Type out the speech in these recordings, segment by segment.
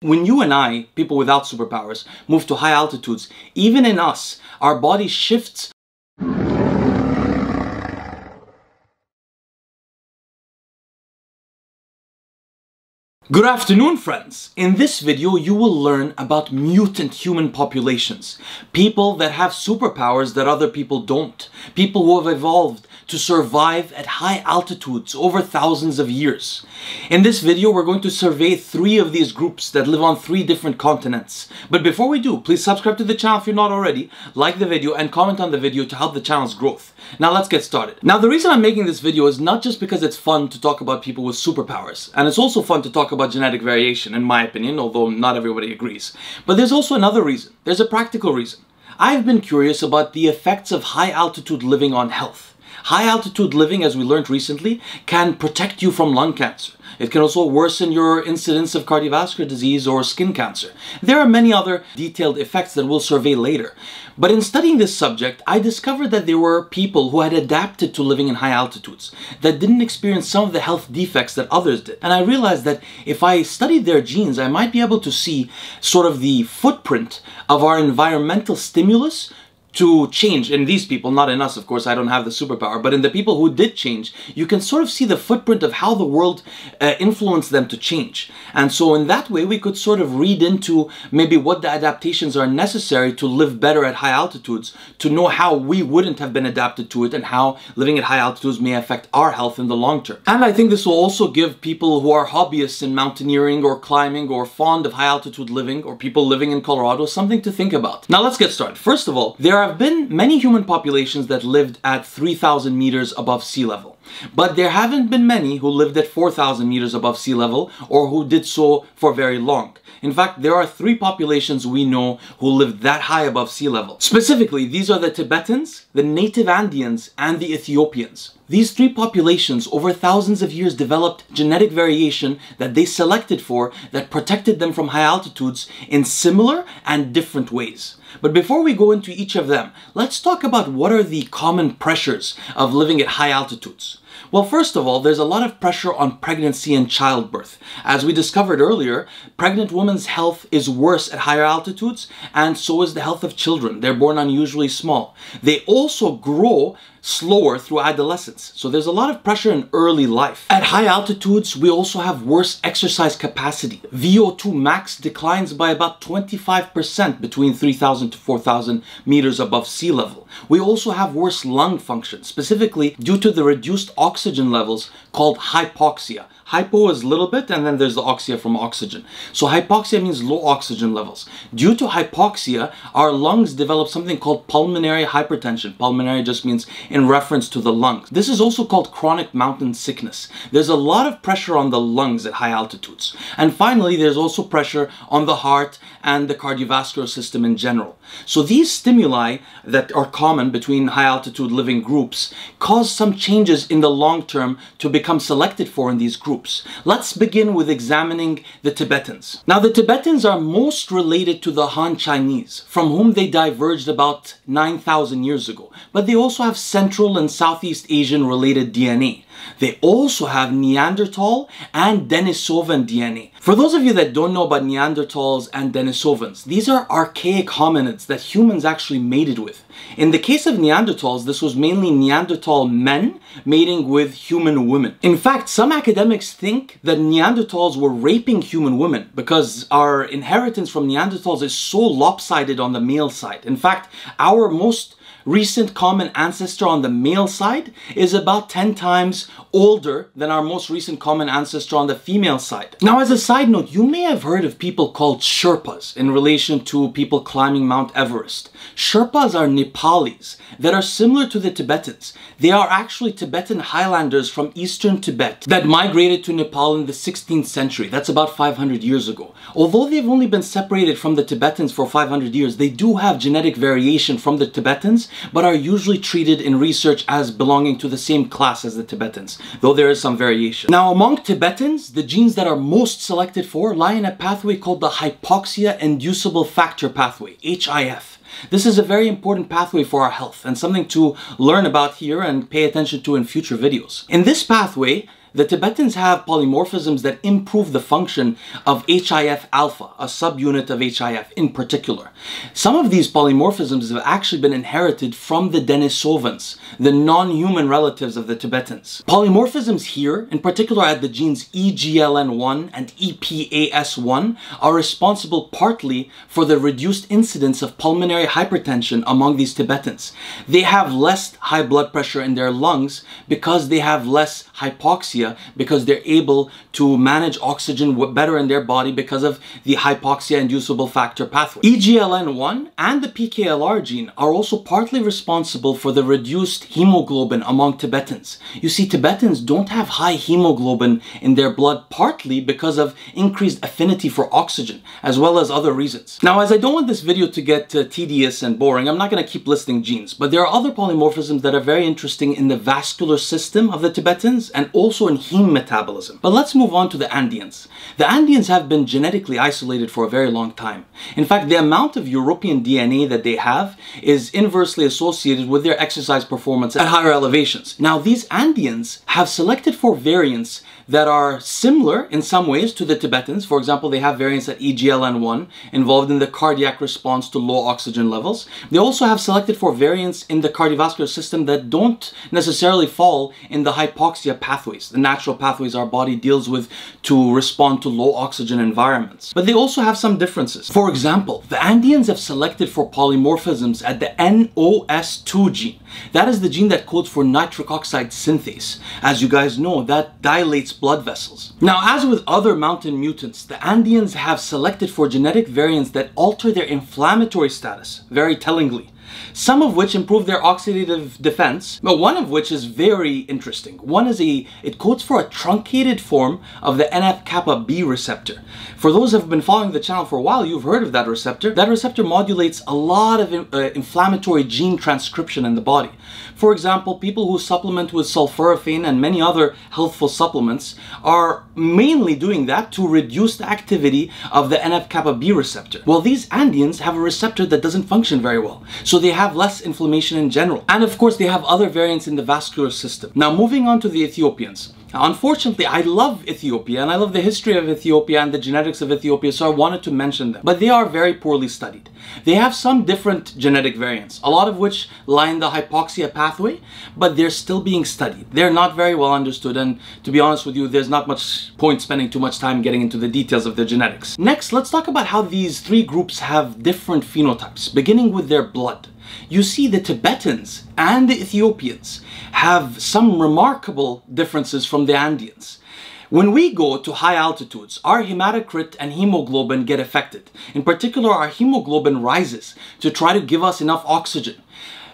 When you and I, people without superpowers, move to high altitudes, even in us, our body shifts Good afternoon friends! In this video you will learn about mutant human populations. People that have superpowers that other people don't. People who have evolved to survive at high altitudes over thousands of years. In this video we're going to survey three of these groups that live on three different continents. But before we do, please subscribe to the channel if you're not already, like the video and comment on the video to help the channel's growth. Now let's get started. Now the reason I'm making this video is not just because it's fun to talk about people with superpowers, and it's also fun to talk about genetic variation in my opinion, although not everybody agrees. But there's also another reason. There's a practical reason. I've been curious about the effects of high altitude living on health. High altitude living, as we learned recently, can protect you from lung cancer. It can also worsen your incidence of cardiovascular disease or skin cancer. There are many other detailed effects that we'll survey later. But in studying this subject, I discovered that there were people who had adapted to living in high altitudes, that didn't experience some of the health defects that others did. And I realized that if I studied their genes, I might be able to see sort of the footprint of our environmental stimulus to change in these people, not in us, of course, I don't have the superpower, but in the people who did change, you can sort of see the footprint of how the world uh, influenced them to change. And so in that way, we could sort of read into maybe what the adaptations are necessary to live better at high altitudes, to know how we wouldn't have been adapted to it and how living at high altitudes may affect our health in the long term. And I think this will also give people who are hobbyists in mountaineering or climbing or fond of high altitude living or people living in Colorado something to think about. Now let's get started. First of all, there are have been many human populations that lived at 3,000 meters above sea level. But there haven't been many who lived at 4,000 meters above sea level or who did so for very long. In fact, there are three populations we know who lived that high above sea level. Specifically, these are the Tibetans, the native Andeans, and the Ethiopians. These three populations over thousands of years developed genetic variation that they selected for that protected them from high altitudes in similar and different ways. But before we go into each of them, let's talk about what are the common pressures of living at high altitudes. Well, first of all, there's a lot of pressure on pregnancy and childbirth. As we discovered earlier, pregnant women's health is worse at higher altitudes, and so is the health of children. They're born unusually small. They also grow slower through adolescence. So there's a lot of pressure in early life. At high altitudes, we also have worse exercise capacity. VO2 max declines by about 25% between 3,000 to 4,000 meters above sea level. We also have worse lung function, specifically due to the reduced oxygen levels called hypoxia. Hypo is a little bit and then there's the oxia from oxygen. So hypoxia means low oxygen levels. Due to hypoxia, our lungs develop something called pulmonary hypertension. Pulmonary just means in reference to the lungs. This is also called chronic mountain sickness. There's a lot of pressure on the lungs at high altitudes. And finally, there's also pressure on the heart and the cardiovascular system in general. So these stimuli that are common between high altitude living groups cause some changes in the long term to become selected for in these groups groups. Let's begin with examining the Tibetans. Now the Tibetans are most related to the Han Chinese, from whom they diverged about 9,000 years ago, but they also have Central and Southeast Asian related DNA. They also have Neanderthal and Denisovan DNA. For those of you that don't know about Neanderthals and Denisovans, these are archaic hominids that humans actually mated with. In the case of Neanderthals, this was mainly Neanderthal men mating with human women. In fact, some academics think that Neanderthals were raping human women because our inheritance from Neanderthals is so lopsided on the male side. In fact, our most recent common ancestor on the male side is about 10 times older than our most recent common ancestor on the female side. Now as a side note, you may have heard of people called Sherpas in relation to people climbing Mount Everest. Sherpas are Nepalis that are similar to the Tibetans. They are actually Tibetan highlanders from eastern Tibet that migrated to Nepal in the 16th century. That's about 500 years ago. Although they've only been separated from the Tibetans for 500 years, they do have genetic variation from the Tibetans but are usually treated in research as belonging to the same class as the Tibetans, though there is some variation. Now, among Tibetans, the genes that are most selected for lie in a pathway called the hypoxia inducible factor pathway, HIF. This is a very important pathway for our health and something to learn about here and pay attention to in future videos. In this pathway, the Tibetans have polymorphisms that improve the function of HIF alpha, a subunit of HIF in particular. Some of these polymorphisms have actually been inherited from the Denisovans, the non-human relatives of the Tibetans. Polymorphisms here, in particular at the genes EGLN1 and EPAS1, are responsible partly for the reduced incidence of pulmonary hypertension among these Tibetans. They have less high blood pressure in their lungs because they have less hypoxia because they're able to manage oxygen better in their body because of the hypoxia inducible factor pathway. EGLN1 and the PKLR gene are also partly responsible for the reduced hemoglobin among Tibetans. You see, Tibetans don't have high hemoglobin in their blood partly because of increased affinity for oxygen as well as other reasons. Now, as I don't want this video to get uh, tedious and boring, I'm not going to keep listing genes, but there are other polymorphisms that are very interesting in the vascular system of the Tibetans and also in heme metabolism. But let's move on to the Andeans. The Andeans have been genetically isolated for a very long time. In fact, the amount of European DNA that they have is inversely associated with their exercise performance at higher elevations. Now, these Andeans have selected for variants that are similar in some ways to the Tibetans. For example, they have variants at EGLN1 involved in the cardiac response to low oxygen levels. They also have selected for variants in the cardiovascular system that don't necessarily fall in the hypoxia pathways, the natural pathways our body deals with to respond to low oxygen environments. But they also have some differences. For example, the Andeans have selected for polymorphisms at the NOS2 gene. That is the gene that codes for nitric oxide synthase. As you guys know, that dilates blood vessels. Now, as with other mountain mutants, the Andeans have selected for genetic variants that alter their inflammatory status, very tellingly some of which improve their oxidative defense, but one of which is very interesting. One is a, it codes for a truncated form of the NF-kappa B receptor. For those who have been following the channel for a while, you've heard of that receptor. That receptor modulates a lot of uh, inflammatory gene transcription in the body. For example, people who supplement with sulforaphane and many other healthful supplements are mainly doing that to reduce the activity of the NF-kappa B receptor. Well, these Andeans have a receptor that doesn't function very well. So they have less inflammation in general. And of course, they have other variants in the vascular system. Now, moving on to the Ethiopians. Now, unfortunately, I love Ethiopia and I love the history of Ethiopia and the genetics of Ethiopia, so I wanted to mention them. But they are very poorly studied. They have some different genetic variants, a lot of which lie in the hypoxia pathway, but they're still being studied. They're not very well understood, and to be honest with you, there's not much point spending too much time getting into the details of their genetics. Next, let's talk about how these three groups have different phenotypes, beginning with their blood you see the Tibetans and the Ethiopians have some remarkable differences from the Andeans. When we go to high altitudes, our hematocrit and hemoglobin get affected. In particular, our hemoglobin rises to try to give us enough oxygen.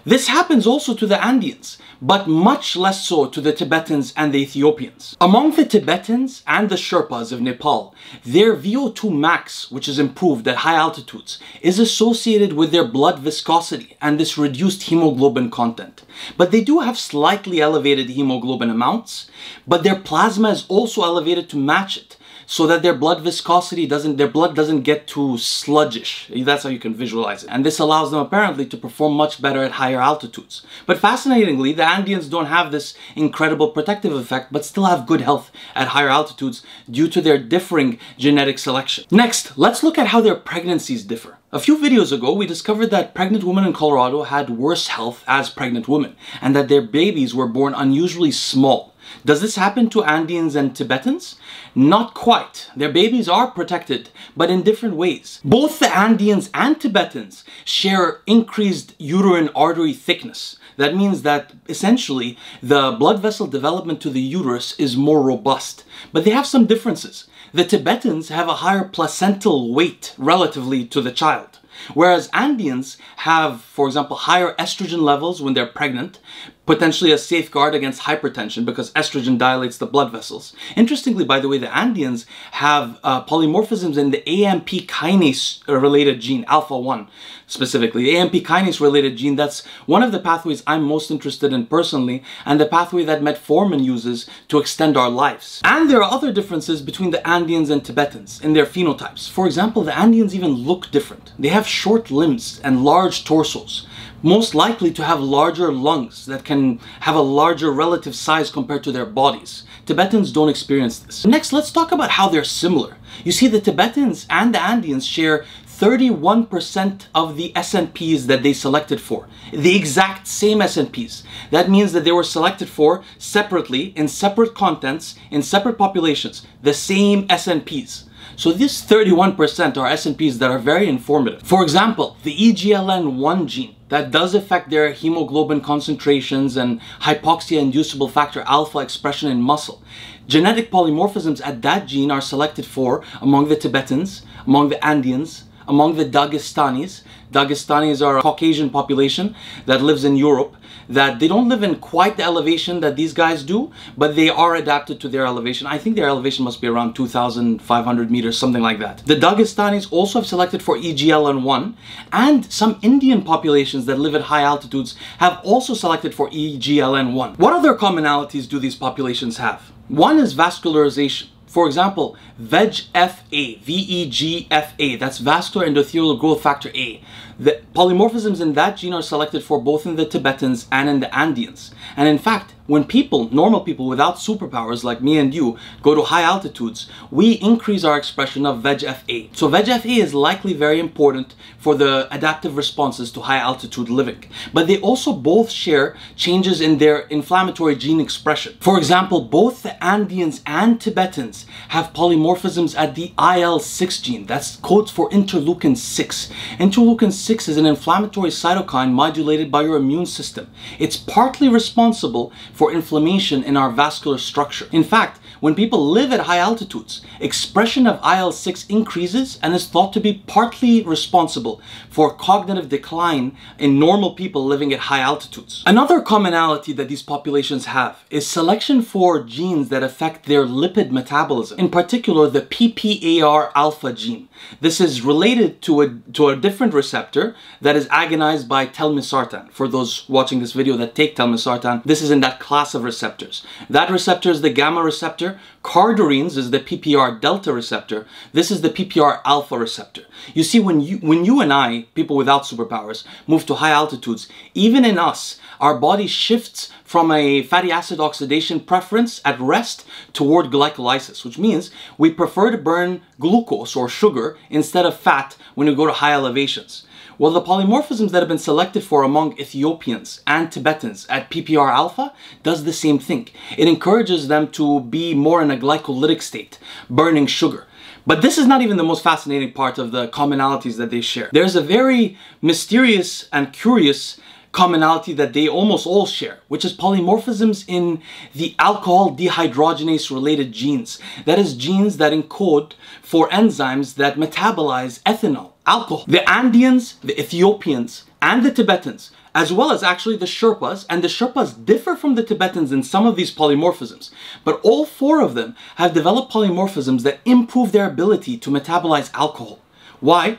This happens also to the Andeans, but much less so to the Tibetans and the Ethiopians. Among the Tibetans and the Sherpas of Nepal, their VO2 max, which is improved at high altitudes, is associated with their blood viscosity and this reduced hemoglobin content. But they do have slightly elevated hemoglobin amounts, but their plasma is also elevated to match it so that their blood viscosity doesn't, their blood doesn't get too sluggish. That's how you can visualize it. And this allows them apparently to perform much better at higher altitudes. But fascinatingly, the Andeans don't have this incredible protective effect, but still have good health at higher altitudes due to their differing genetic selection. Next, let's look at how their pregnancies differ. A few videos ago, we discovered that pregnant women in Colorado had worse health as pregnant women, and that their babies were born unusually small. Does this happen to Andeans and Tibetans? Not quite. Their babies are protected, but in different ways. Both the Andeans and Tibetans share increased uterine artery thickness. That means that essentially the blood vessel development to the uterus is more robust. But they have some differences. The Tibetans have a higher placental weight relatively to the child. Whereas Andeans have, for example, higher estrogen levels when they're pregnant, potentially a safeguard against hypertension because estrogen dilates the blood vessels. Interestingly, by the way, the Andeans have uh, polymorphisms in the AMP kinase related gene, alpha 1 specifically. The AMP kinase related gene, that's one of the pathways I'm most interested in personally, and the pathway that metformin uses to extend our lives. And there are other differences between the Andeans and Tibetans in their phenotypes. For example, the Andeans even look different. They have short limbs and large torsos, most likely to have larger lungs that can can have a larger relative size compared to their bodies. Tibetans don't experience this. Next, let's talk about how they're similar. You see, the Tibetans and the Andeans share 31% of the SNPs that they selected for. The exact same SNPs. That means that they were selected for separately, in separate contents, in separate populations. The same SNPs. So these 31% are SNPs that are very informative. For example, the EGLN1 gene that does affect their hemoglobin concentrations and hypoxia-inducible factor alpha expression in muscle. Genetic polymorphisms at that gene are selected for among the Tibetans, among the Andeans, among the Dagestanis. Dagestanis are a Caucasian population that lives in Europe that they don't live in quite the elevation that these guys do, but they are adapted to their elevation. I think their elevation must be around 2,500 meters, something like that. The Dagestanis also have selected for EGLN1, and some Indian populations that live at high altitudes have also selected for EGLN1. What other commonalities do these populations have? One is vascularization. For example, VEGF-A, V-E-G-F-A, that's vascular endothelial growth factor A. The polymorphisms in that gene are selected for both in the Tibetans and in the Andeans. And in fact, when people, normal people without superpowers like me and you, go to high altitudes, we increase our expression of VEGF-A. So VEGF-A is likely very important for the adaptive responses to high altitude living. But they also both share changes in their inflammatory gene expression. For example, both the Andeans and Tibetans have polymorphisms at the IL-6 gene. That's codes for interleukin 6. Interleukin 6 is an inflammatory cytokine modulated by your immune system. It's partly responsible for inflammation in our vascular structure. In fact, when people live at high altitudes, expression of IL-6 increases and is thought to be partly responsible for cognitive decline in normal people living at high altitudes. Another commonality that these populations have is selection for genes that affect their lipid metabolism, in particular the PPAR alpha gene. This is related to a, to a different receptor that is agonized by telmisartan. For those watching this video that take telmisartan, this is in that class of receptors. That receptor is the gamma receptor Cardarines is the PPAR delta receptor. This is the PPAR alpha receptor. You see, when you, when you and I, people without superpowers, move to high altitudes, even in us, our body shifts from a fatty acid oxidation preference at rest toward glycolysis, which means we prefer to burn glucose or sugar instead of fat when we go to high elevations. Well, the polymorphisms that have been selected for among Ethiopians and Tibetans at PPAR alpha does the same thing. It encourages them to be more in a glycolytic state, burning sugar. But this is not even the most fascinating part of the commonalities that they share. There's a very mysterious and curious commonality that they almost all share, which is polymorphisms in the alcohol dehydrogenase related genes. That is genes that encode for enzymes that metabolize ethanol, alcohol. The Andeans, the Ethiopians, and the Tibetans, as well as actually the Sherpas, and the Sherpas differ from the Tibetans in some of these polymorphisms, but all four of them have developed polymorphisms that improve their ability to metabolize alcohol. Why?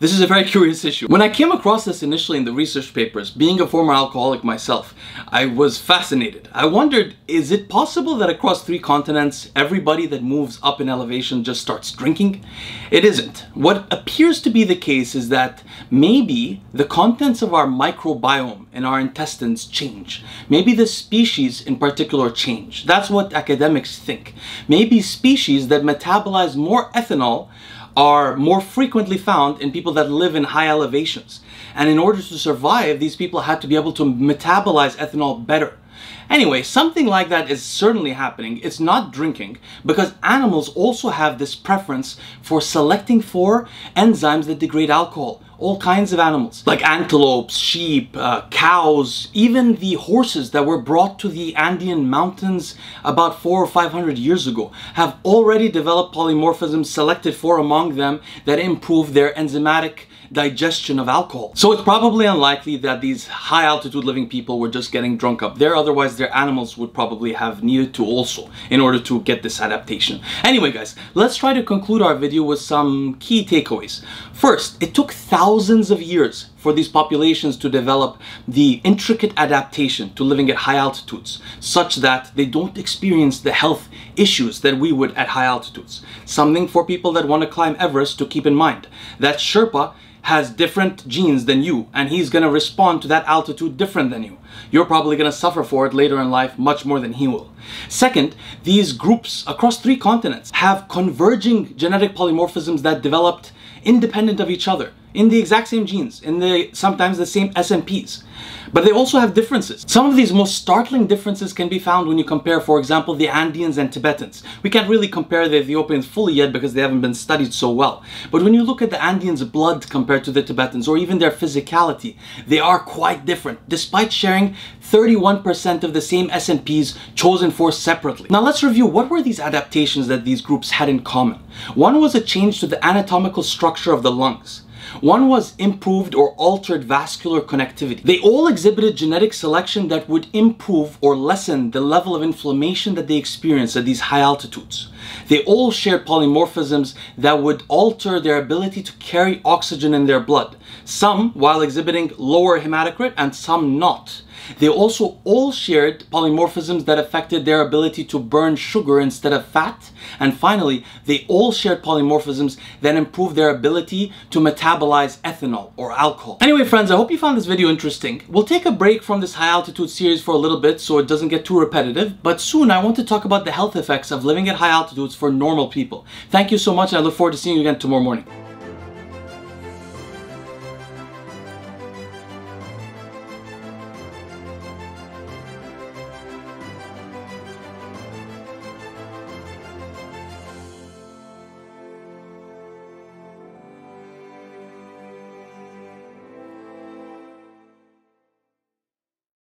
This is a very curious issue. When I came across this initially in the research papers, being a former alcoholic myself, I was fascinated. I wondered, is it possible that across three continents, everybody that moves up in elevation just starts drinking? It isn't. What appears to be the case is that maybe the contents of our microbiome in our intestines change. Maybe the species in particular change. That's what academics think. Maybe species that metabolize more ethanol are more frequently found in people that live in high elevations. And in order to survive, these people had to be able to metabolize ethanol better. Anyway, something like that is certainly happening. It's not drinking because animals also have this preference for selecting for enzymes that degrade alcohol. All kinds of animals, like antelopes, sheep, uh, cows, even the horses that were brought to the Andean mountains about four or five hundred years ago, have already developed polymorphisms selected for among them that improve their enzymatic digestion of alcohol. So it's probably unlikely that these high altitude living people were just getting drunk up there, otherwise their animals would probably have needed to also in order to get this adaptation. Anyway guys, let's try to conclude our video with some key takeaways. First, it took thousands of years for these populations to develop the intricate adaptation to living at high altitudes, such that they don't experience the health issues that we would at high altitudes. Something for people that want to climb Everest to keep in mind. That Sherpa has different genes than you and he's going to respond to that altitude different than you. You're probably going to suffer for it later in life much more than he will. Second, these groups across three continents have converging genetic polymorphisms that developed independent of each other in the exact same genes, in the sometimes the same SNPs. But they also have differences. Some of these most startling differences can be found when you compare, for example, the Andeans and Tibetans. We can't really compare the Ethiopians fully yet because they haven't been studied so well. But when you look at the Andeans' blood compared to the Tibetans, or even their physicality, they are quite different, despite sharing 31% of the same SNPs chosen for separately. Now let's review what were these adaptations that these groups had in common. One was a change to the anatomical structure of the lungs. One was improved or altered vascular connectivity. They all exhibited genetic selection that would improve or lessen the level of inflammation that they experience at these high altitudes. They all shared polymorphisms that would alter their ability to carry oxygen in their blood, some while exhibiting lower hematocrit and some not. They also all shared polymorphisms that affected their ability to burn sugar instead of fat. And finally, they all shared polymorphisms that improved their ability to metabolize ethanol or alcohol. Anyway, friends, I hope you found this video interesting. We'll take a break from this high altitude series for a little bit so it doesn't get too repetitive. But soon I want to talk about the health effects of living at high altitudes for normal people. Thank you so much and I look forward to seeing you again tomorrow morning.